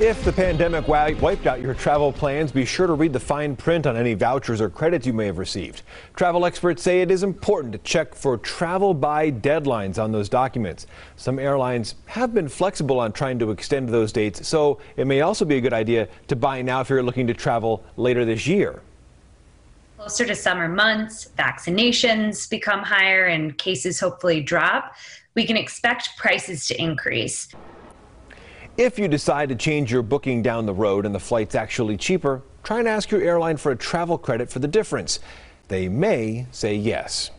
If the pandemic wiped out your travel plans, be sure to read the fine print on any vouchers or credits you may have received. Travel experts say it is important to check for travel by deadlines on those documents. Some airlines have been flexible on trying to extend those dates, so it may also be a good idea to buy now if you're looking to travel later this year. Closer to summer months, vaccinations become higher and cases hopefully drop. We can expect prices to increase. If you decide to change your booking down the road and the flight's actually cheaper, try and ask your airline for a travel credit for the difference. They may say yes.